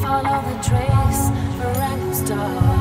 Follow the trace for random stars.